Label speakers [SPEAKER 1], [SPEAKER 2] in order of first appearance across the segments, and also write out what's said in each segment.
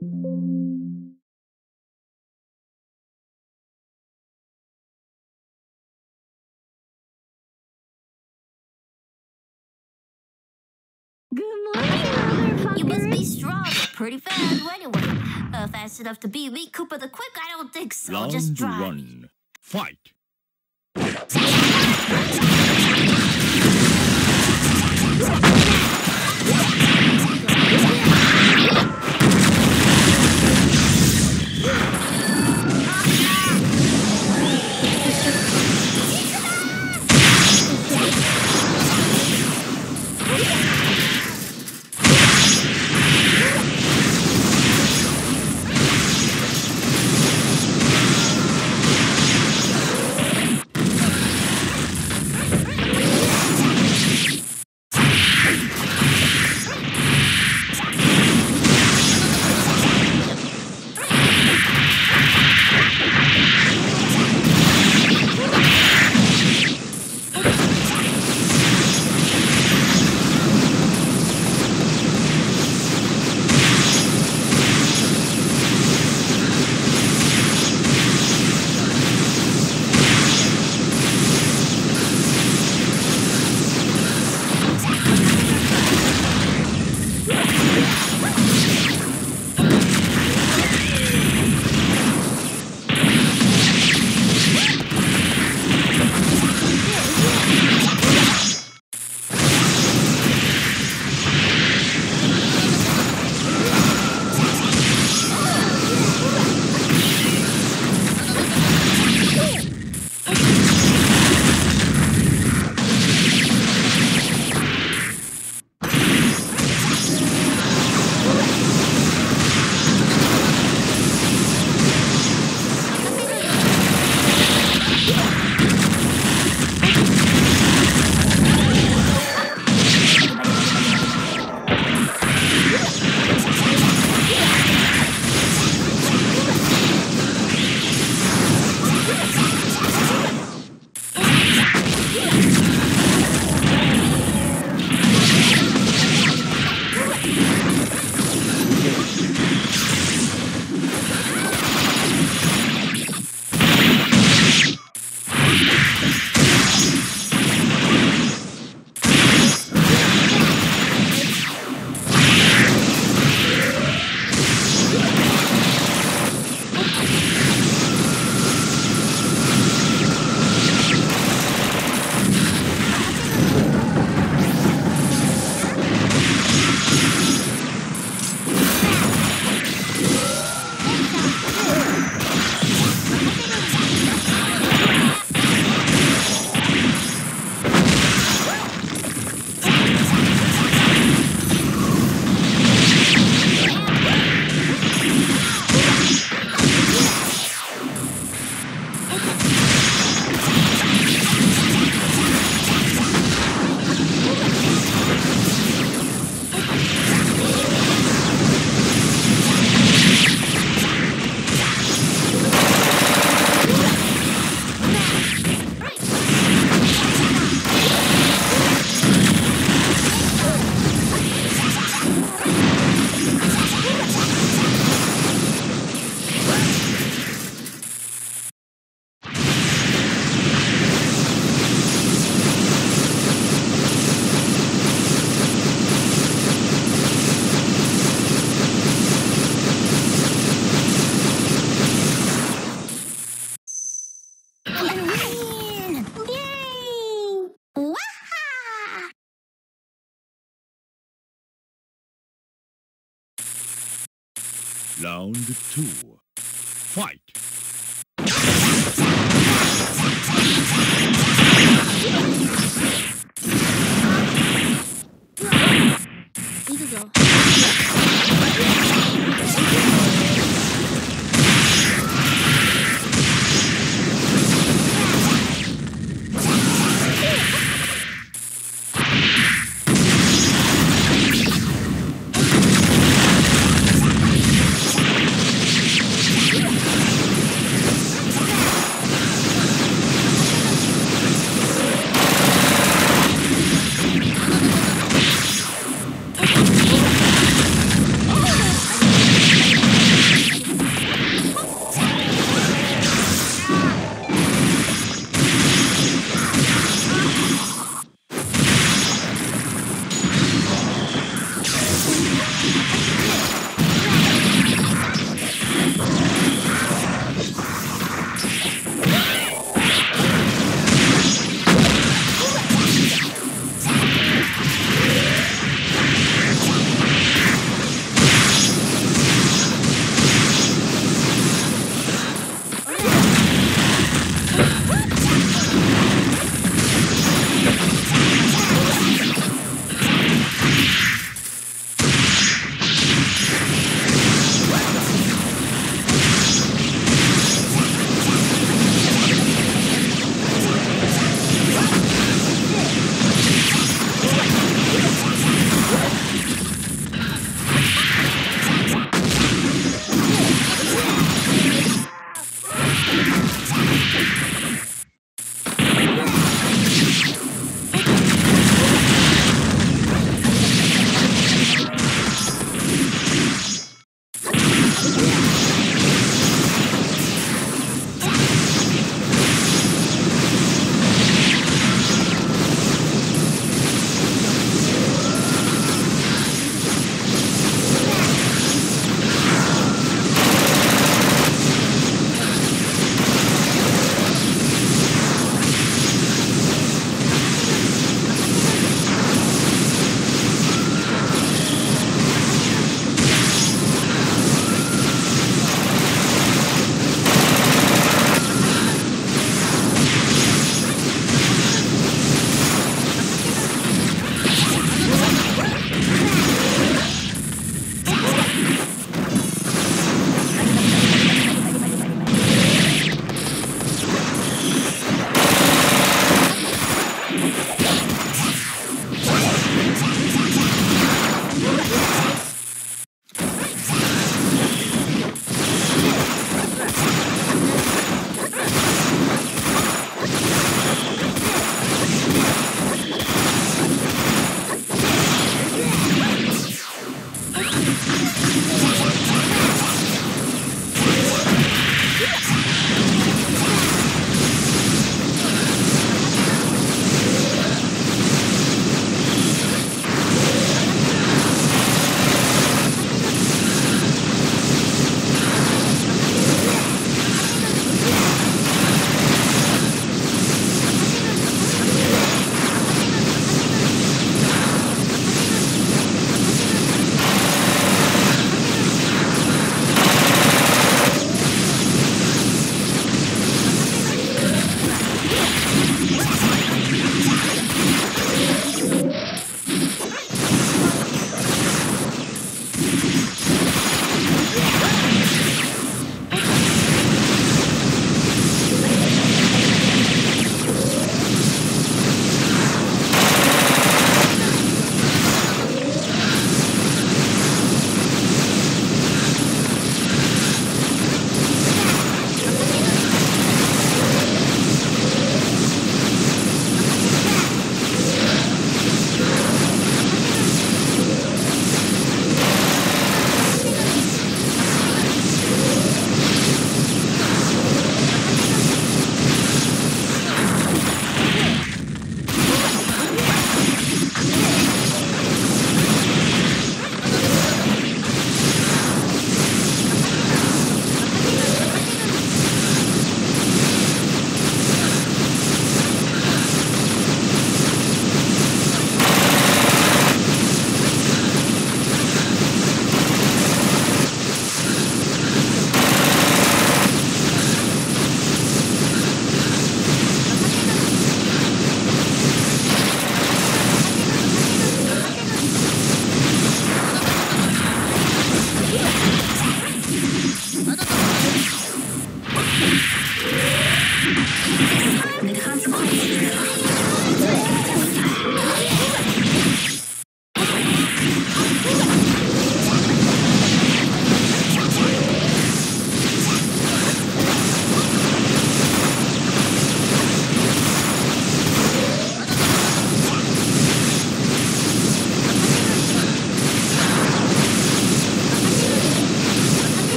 [SPEAKER 1] Good morning, motherfucker.
[SPEAKER 2] You must be strong, pretty fast anyway. Uh, fast enough to beat me, Koopa the Quick? I don't think so.
[SPEAKER 3] Round
[SPEAKER 2] Just try.
[SPEAKER 3] one. Fight.
[SPEAKER 2] Waha!
[SPEAKER 3] Round two.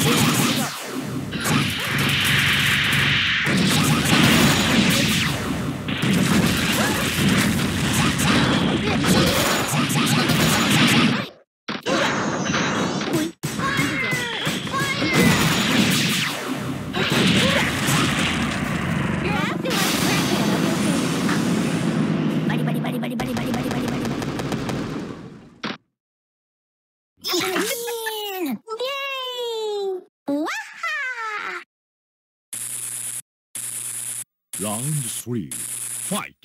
[SPEAKER 3] Please three. Fight.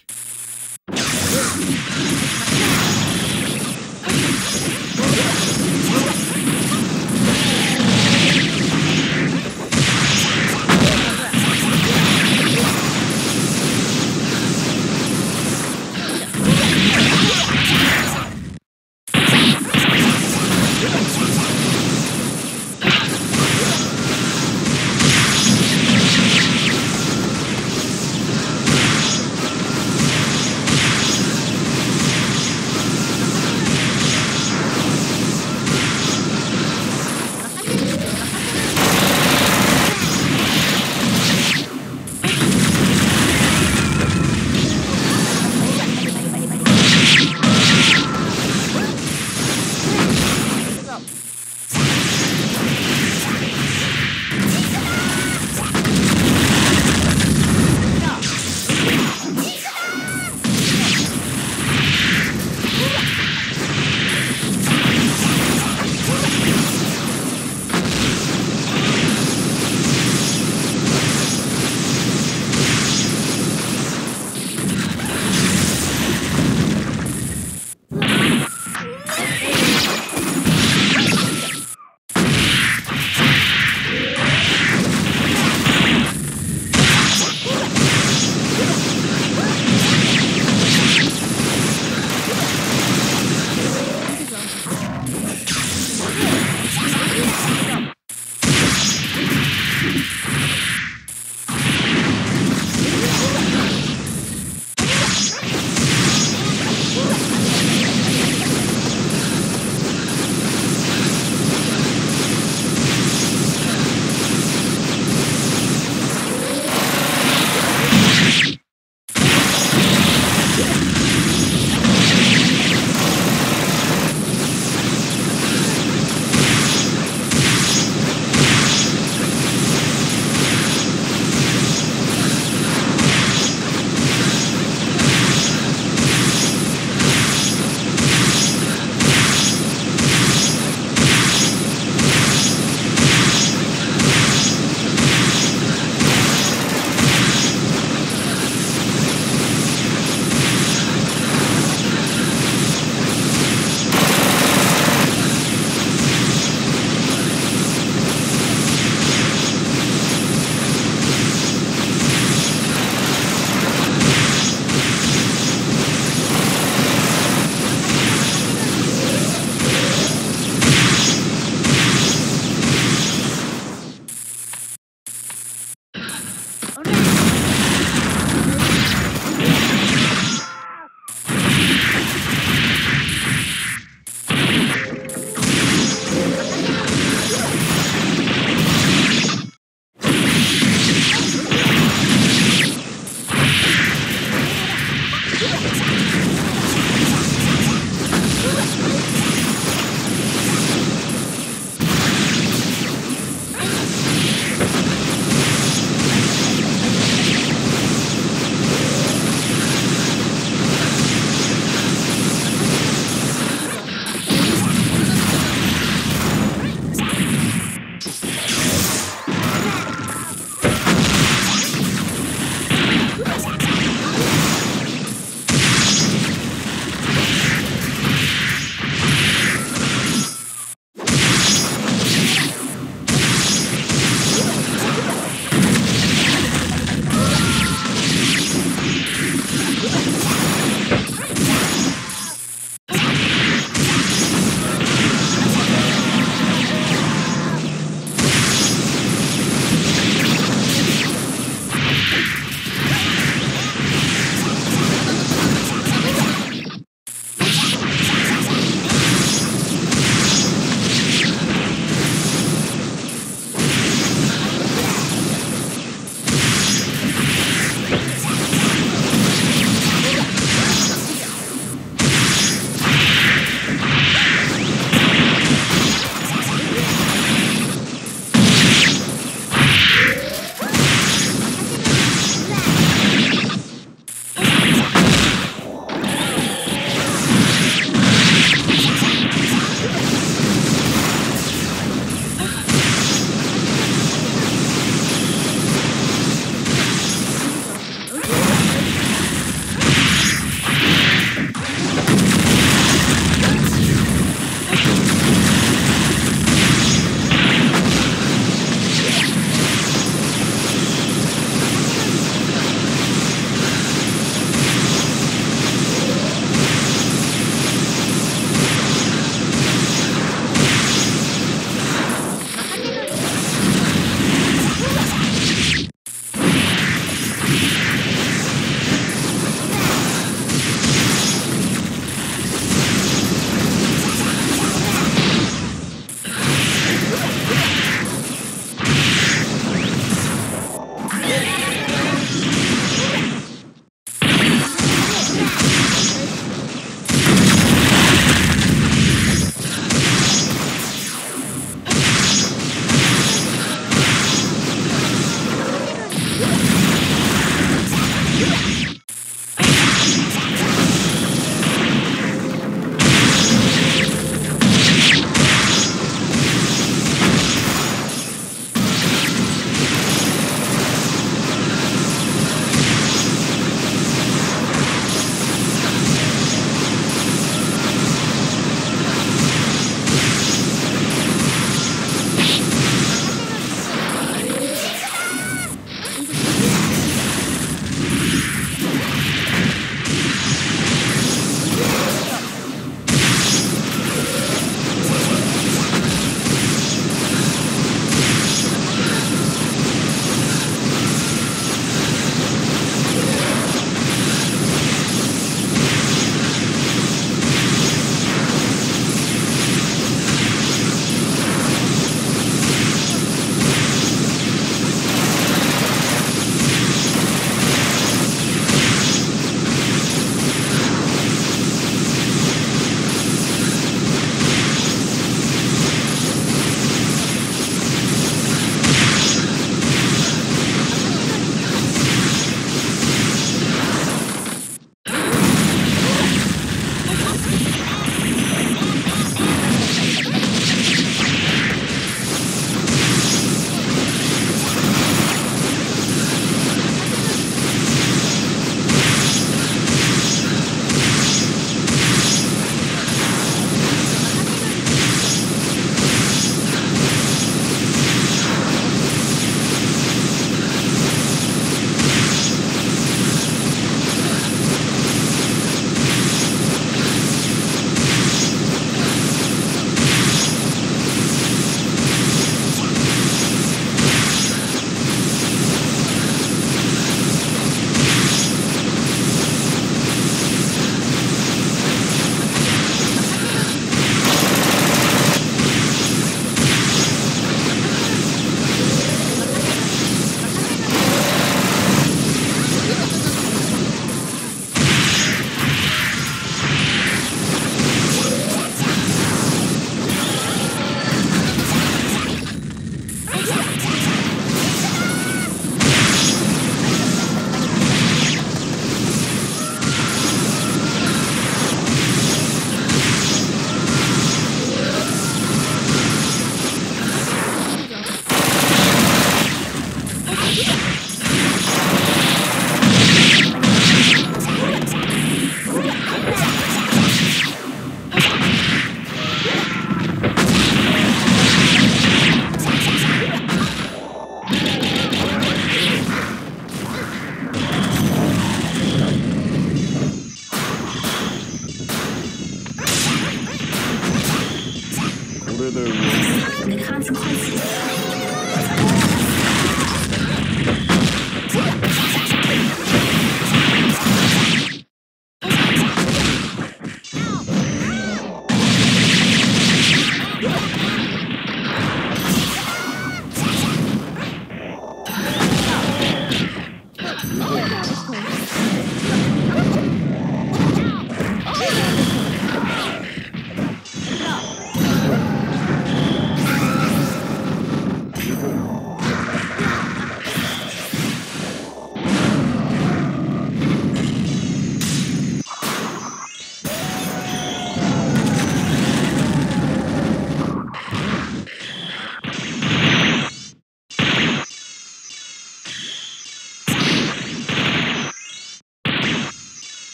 [SPEAKER 1] Yeah.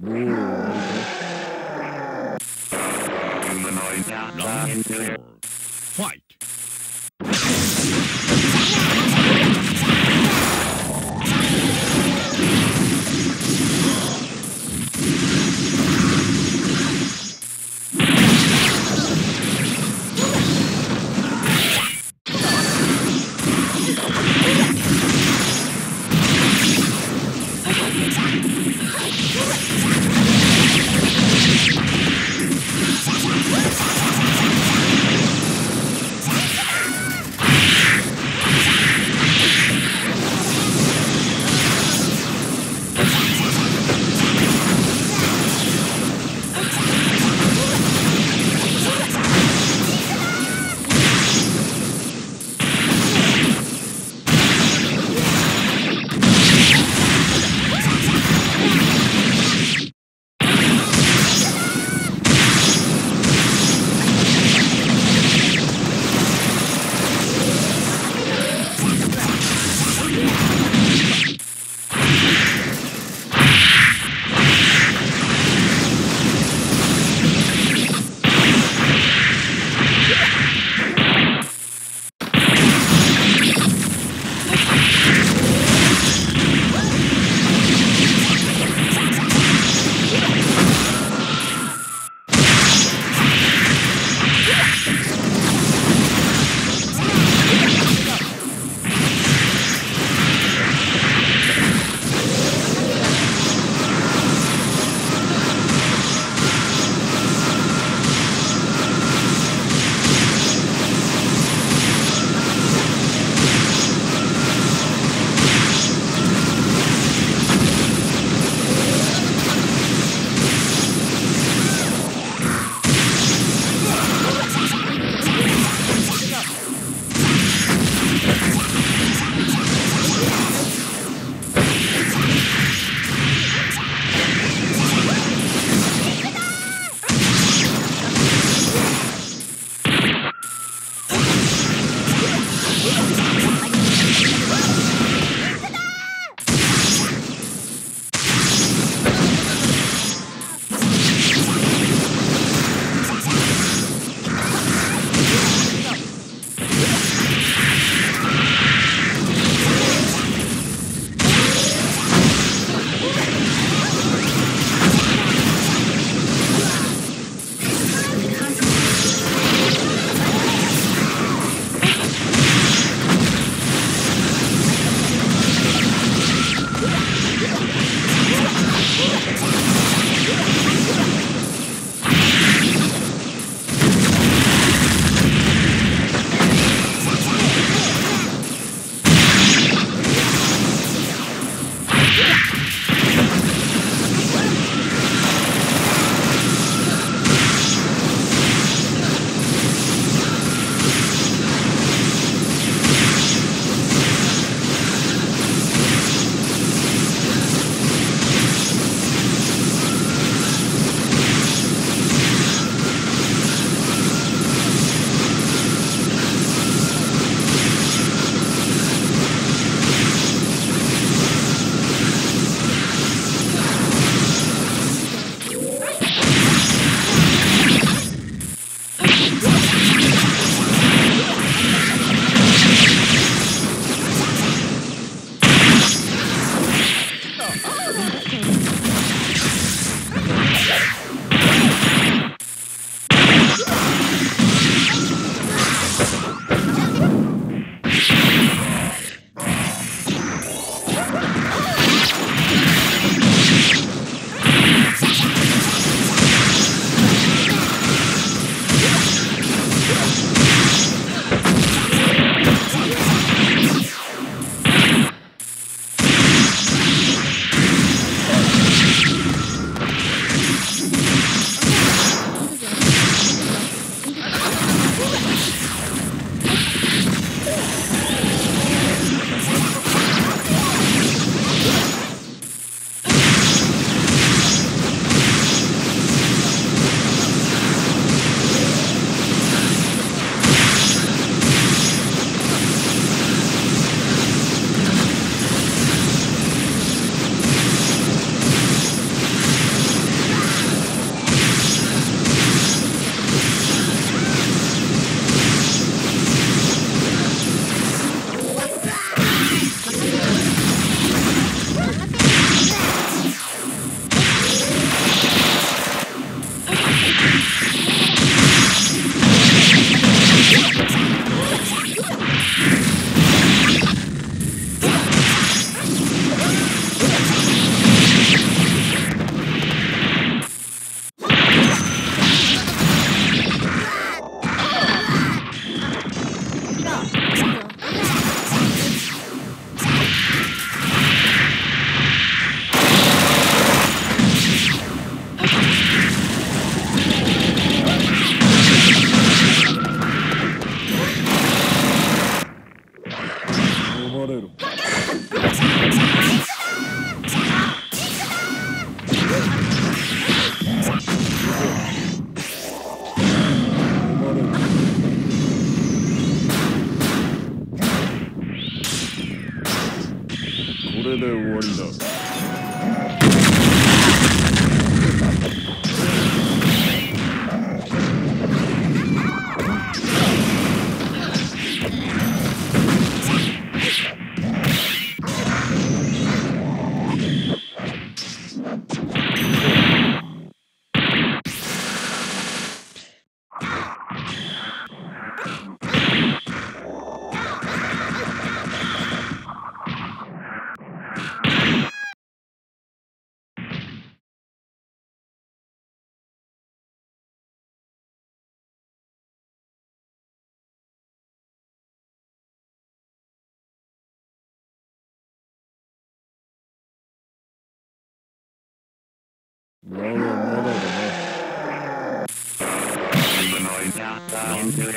[SPEAKER 3] Round four. Fight.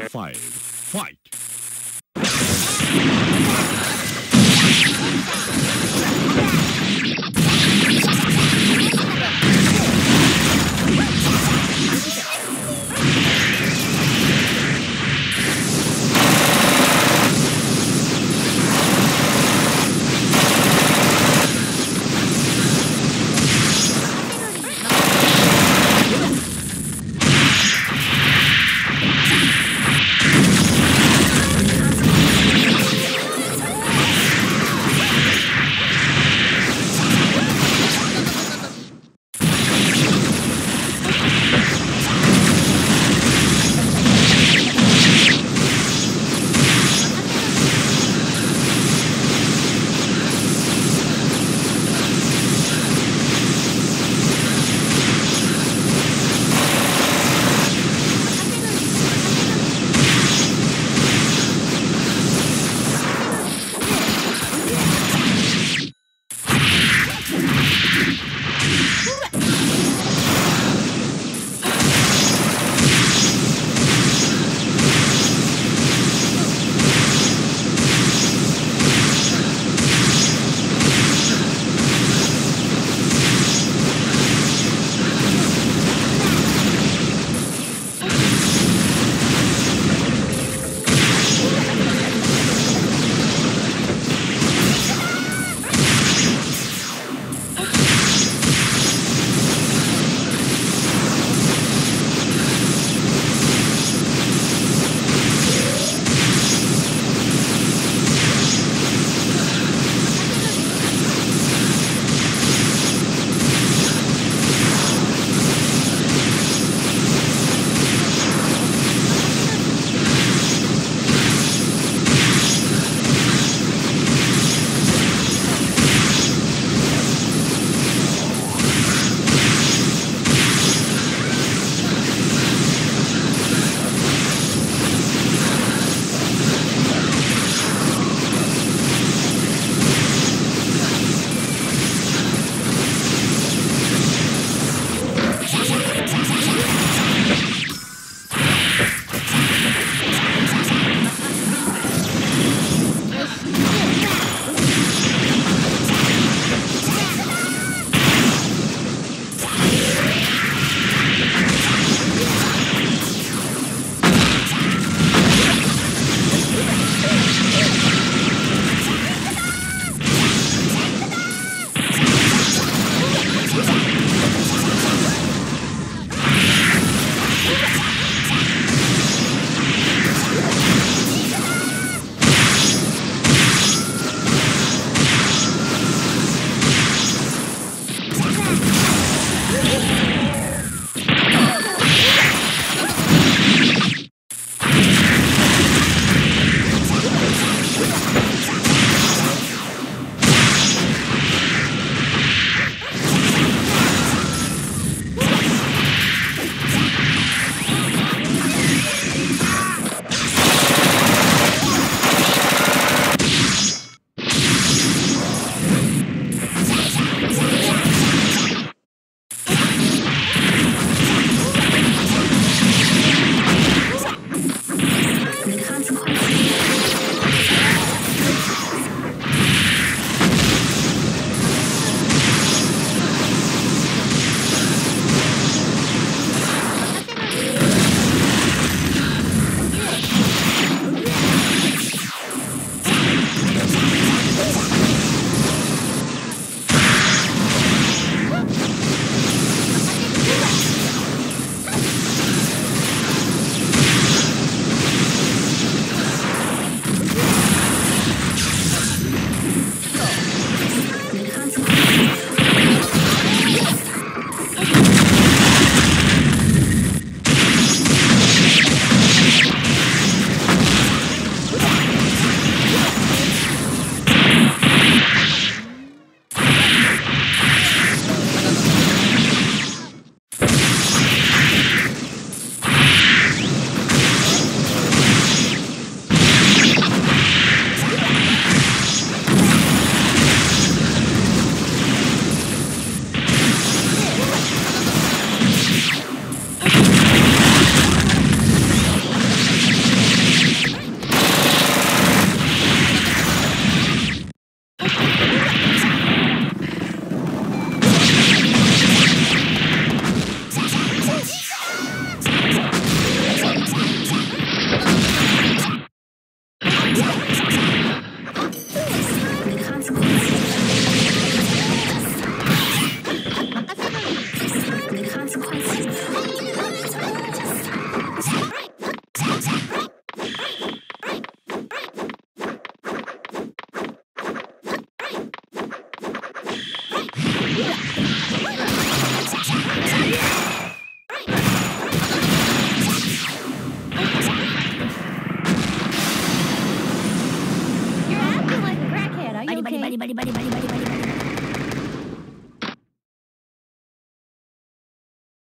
[SPEAKER 3] Five. Fight.